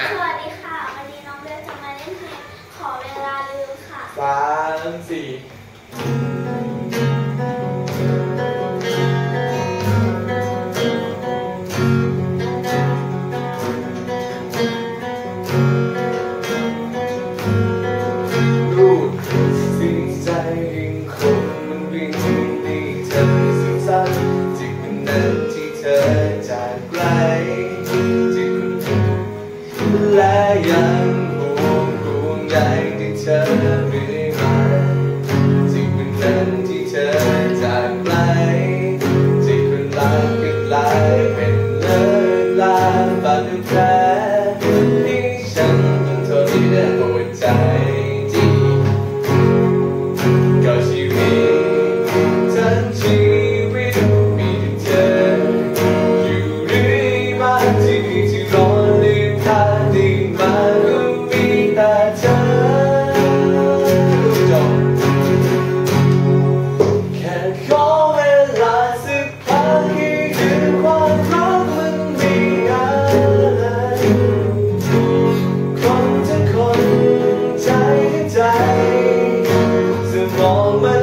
อะสวัสดีค่ะ วันนี้น้องเบลจะมาเล่นเพลงขอเวลาลืมค่ะสามสี่ sky